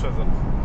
wyprzedzam.